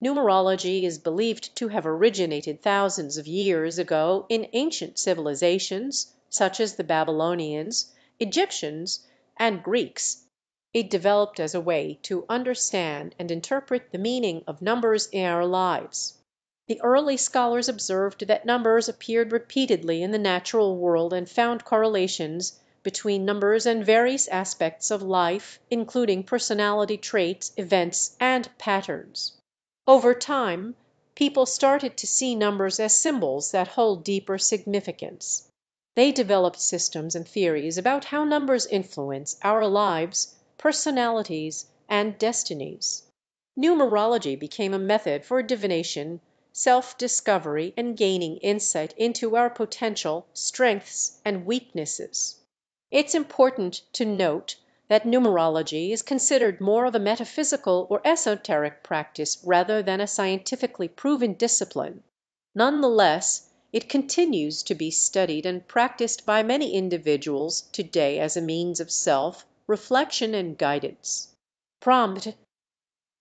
Numerology is believed to have originated thousands of years ago in ancient civilizations, such as the Babylonians, Egyptians and Greeks; it developed as a way to understand and interpret the meaning of numbers in our lives. The early scholars observed that numbers appeared repeatedly in the natural world and found correlations between numbers and various aspects of life, including personality traits, events and patterns. Over time people started to see numbers as symbols that hold deeper significance. They developed systems and theories about how numbers influence our lives, personalities and destinies. Numerology became a method for divination, self discovery and gaining insight into our potential, strengths and weaknesses. It's important to note that numerology is considered more of a metaphysical or esoteric practice rather than a scientifically proven discipline; none the less it continues to be studied and practiced by many individuals to day as a means of self reflection and guidance. Prompt